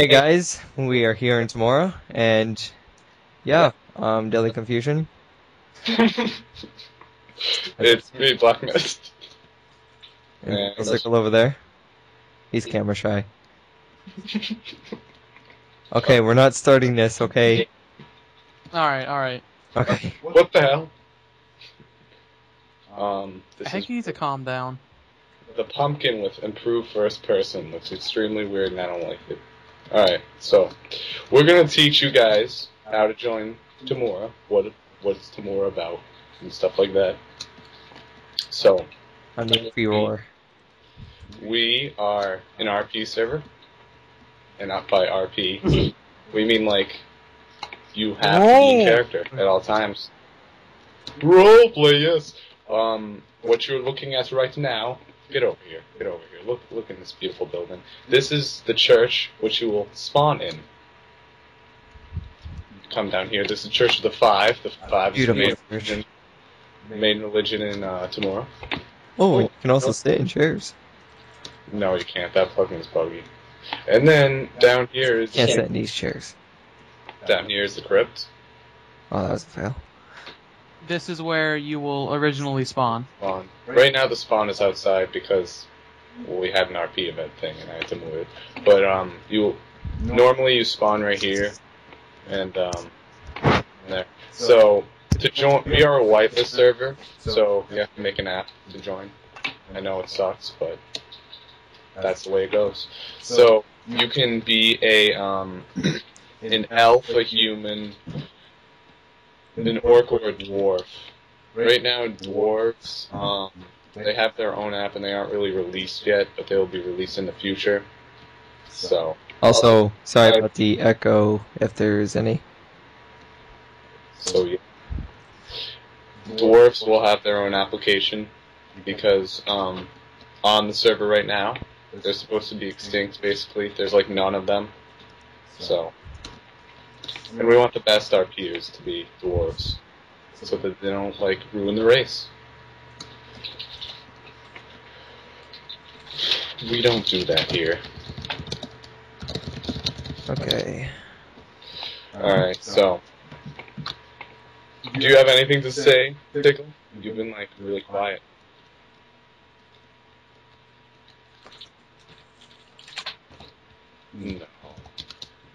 Hey guys, we are here in Tamora, and yeah, um, Deadly Confusion. it's me, Black Mist. And Yeah, the circle over there. He's camera shy. Okay, we're not starting this, okay? Alright, alright. Okay. What the hell? Um, I this think is you need to calm down. the pumpkin with improved first person. Looks extremely weird, and I don't like it. All right, so we're gonna teach you guys how to join Tamora, what what's Tamora about, and stuff like that. So I'm the free we are an RP server, and not by RP, we mean like you have to be Roll. character at all times. Roleplay, yes. Um, what you're looking at right now. Get over here. Get over here. Look, look in this beautiful building. This is the church which you will spawn in. Come down here. This is the Church of the Five. The Five is the main religion, main religion in uh, Tamora. Oh, you can also sit in chairs. No, you can't. That plugin is buggy. And then down here is Can't sit in these chairs. down here is the crypt. Oh, that was a fail. This is where you will originally spawn. Spawn. Right now the spawn is outside because we had an RP event thing and I had to move it. But um, you normally you spawn right here and um, there. So to join, we are a whitelist server, so you have to make an app to join. I know it sucks, but that's the way it goes. So you can be a um, an elf, a human, an orc, or a dwarf. Right now, dwarves, um, they have their own app and they aren't really released yet, but they'll be released in the future. So, Also, sorry about the echo, if there's any. so yeah. Dwarfs will have their own application because um, on the server right now, they're supposed to be extinct. Basically, there's like none of them. So, and we want the best RPUs to be dwarves, so that they don't like ruin the race. We don't do that here. Okay. Alright, so. Do you have anything to say, Pickle? You've been like really quiet. Mm. No.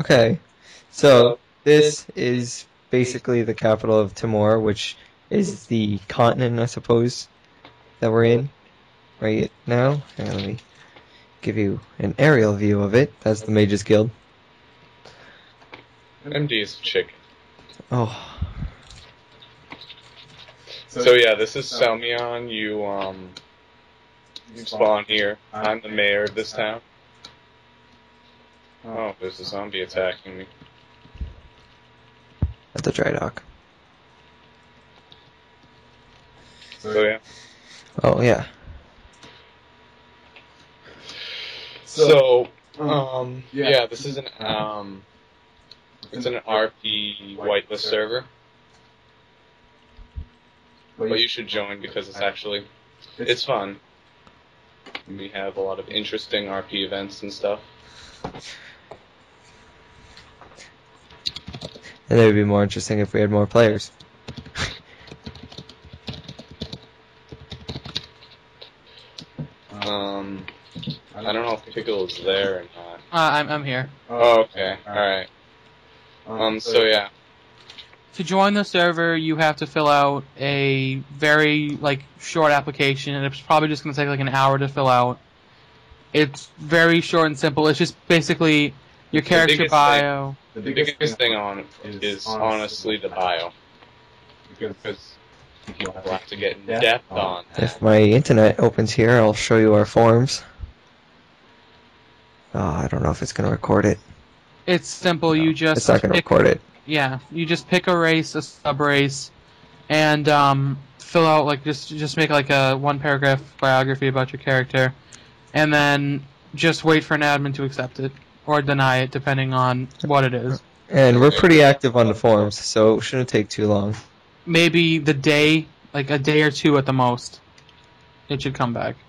Okay. So, this is basically the capital of Tamora, which is the continent, I suppose, that we're in right now. Hang on, let me give you an aerial view of it. That's the Mages Guild. MD is chicken. Oh, So yeah, this is Selmion. You um, you spawn here. I'm the mayor of this town. Oh, there's a zombie attacking me. At the dry dock. So yeah. Oh, yeah. So, um, yeah, this is an um, it's an RP whitelist server, but you should join because it's actually it's fun. We have a lot of interesting RP events and stuff. And it would be more interesting if we had more players. Um, I don't know if Pickle is there or not. Uh, I'm, I'm here. Oh, okay, all right. Um, so yeah, To join the server, you have to fill out a very like short application, and it's probably just going to take like an hour to fill out. It's very short and simple. It's just basically your character biggest bio. the biggest thing on it is honestly the bio because you'll have to get in depth on that. If my internet opens here, I'll show you our forms. Oh, I don't know if it's going to record it. It's simple. You just It's not going to record it. Yeah, you just pick a race, a sub race, and um, fill out like just just make like a one paragraph biography about your character, and then just wait for an admin to accept it or deny it depending on what it is. And we're pretty active on the forums, so it shouldn't take too long. Maybe the day, like a day or two at the most, it should come back.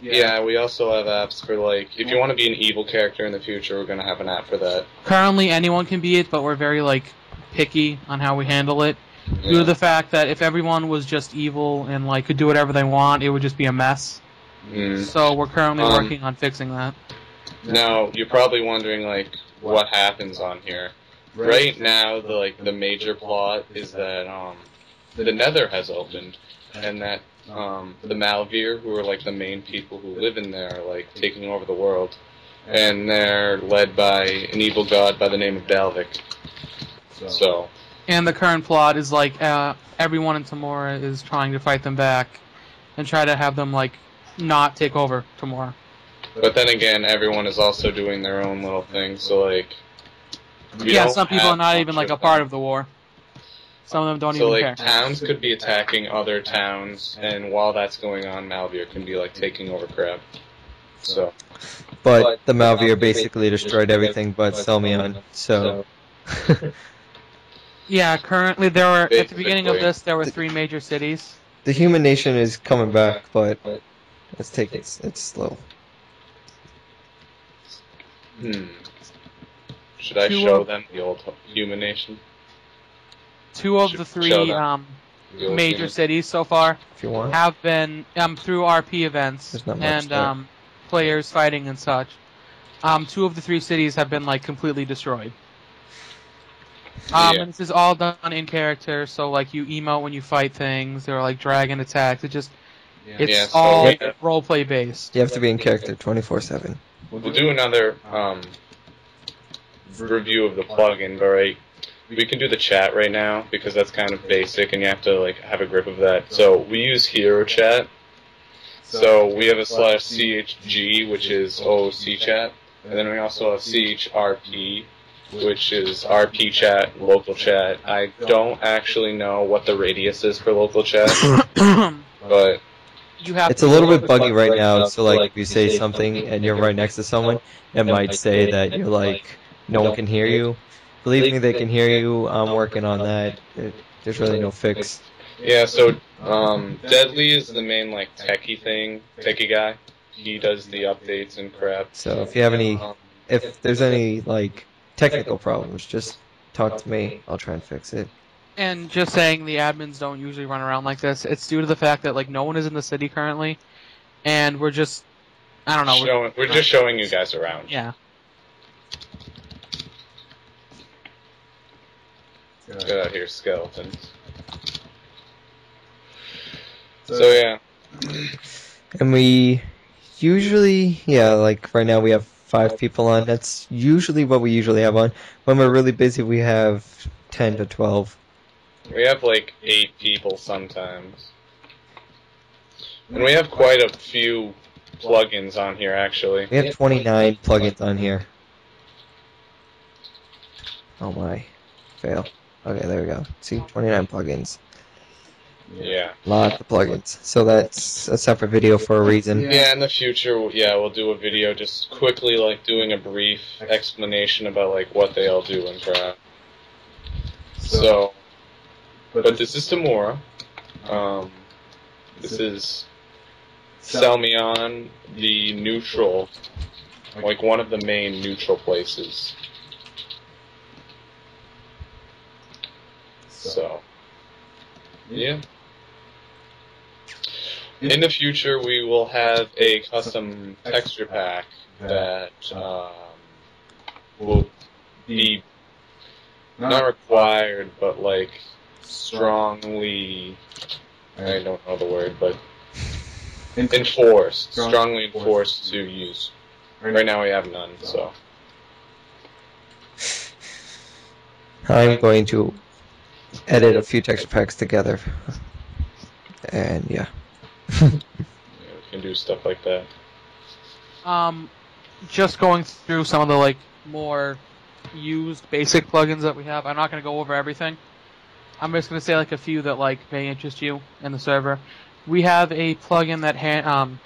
Yeah, we also have apps for like if you want to be an evil character in the future, we're gonna have an app for that. Currently, anyone can be it, but we're very like picky on how we handle it due to the fact that if everyone was just evil and like could do whatever they want, it would just be a mess. Mm. So we're currently Um, working on fixing that. Now you're probably wondering like what happens on here. Right now, the like the major plot is that um the Nether has opened, and that um the Malvir, who are like the main people who live in there, are like taking over the world, and they're led by an evil god by the name of Dalvik. So And the current plot is like uh, everyone in Tamora is trying to fight them back and try to have them like not take over Tamora. But then again, everyone is also doing their own little thing. So like, yeah, some people are not even like a part of the war. Some of them don't So even like, care. towns could be attacking other towns, and while that's going on, Malvir can be like taking over crap. So But the Malvir basically destroyed everything but Selmion, so. Yeah, currently there were at the beginning of this there were three major cities. the human nation is coming back, but let's take it. It's slow. Hmm, should I Two show of- them the old human nation? Two of Should the three um, The major human- cities so far If you want. have been um, through RP events There's not much and um, players fighting and such. Um, two of the three cities have been like completely destroyed. Um, Yeah. and this is all done in character, so like you emote when you fight things, or like dragon attacks. It just it's Yeah, so all we- roleplay based. You have to be in character 24 7. We'll do another um, review of the plugin, but right, we can do the chat right now because that's kind of basic, and you have to like have a grip of that. So we use Hero Chat. So we have a slash chg, which is OOC chat, and then we also have chrp, which is RP chat, local chat. I don't actually know what the radius is for local chat, but you have It's to a little bit buggy right now, so like if you say something and you're right next to someone, it might say that you're like, no one can hear you. Believe me, they can hear you. I'm working on that. It, there's really no fix. Yeah, so um, Deadly is the main like techie thing, techie guy. He does the updates and crap. So if you have any, if there's any like technical problems, just talk to me. I'll try and fix it. And just saying the admins don't usually run around like this. It's due to the fact that like no one is in the city currently, and we're just I don't know. we're- we're just showing you guys around. yeah. Get out here, skeletons. So yeah, And we usually, yeah, like right now we have five people on. That's usually what we usually have on. When we're really busy, we have 10 to 12. We have like eight people sometimes, and we have quite a few plugins on here actually. We have 29 plugins on here. Oh my. Fail. Okay, there we go. See, 29 plugins. Yeah. Lots of plugins. So that's a separate video for a reason. Yeah, in the future, yeah, we'll do a video just quickly, like, doing a brief explanation about, like, what they all do and crap. So, but this is Tamora. Um, this is Selmion, the neutral, like, one of the main neutral places. So, yeah. In the future, we will have a custom texture pack that um, will be not required, but like strongly. I don't know the word, but enforced, strongly enforced to use. Right now, we have none, so. I'm going to edit a few texture packs together. And yeah. Yeah, we can do stuff like that. Um, just going through some of the like more used basic plugins that we have. I'm not going to go over everything. I'm just going to say like a few that like may interest you in the server. We have a plugin that ha- um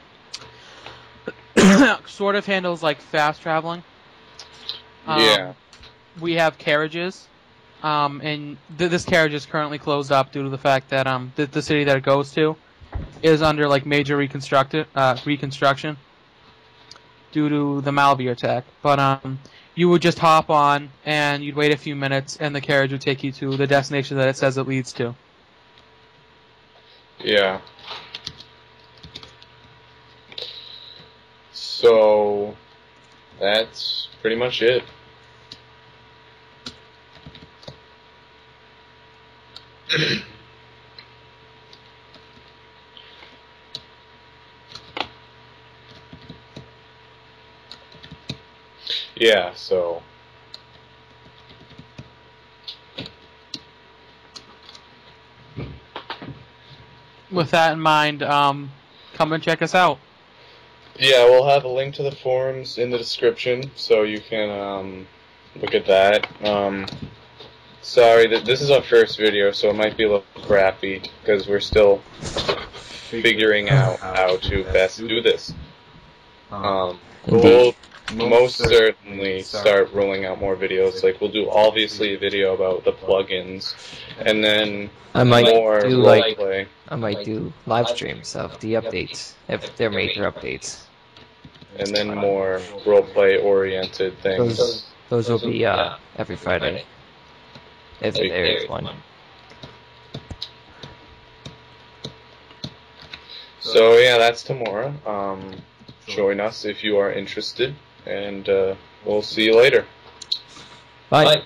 sort of handles like fast traveling. Um, Yeah. We have carriages. Um, and th- this carriage is currently closed up due to the fact that um the, the city that it goes to is under like major reconstructed uh, reconstruction due to the Malvy attack. But um, you would just hop on and you'd wait a few minutes, and the carriage would take you to the destination that it says it leads to. Yeah. So that's pretty much it. yeah, so With that in mind, um, come and check us out. Yeah, we'll have a link to the forums in the description, so you can um, look at that. Um, sorry, that this is our first video, so it might be a little crappy because we're still figuring out how to best do this. Um, we'll most certainly start rolling out more videos. Like we'll do obviously a video about the plugins, and then I might more do like roleplay. I might do live streams of the updates if they're major updates. and then more roleplay oriented things. Those those will be uh every Friday. If there is one. So yeah, that's tomorrow. Um, join us if you are interested, and uh, we'll see you later. Bye.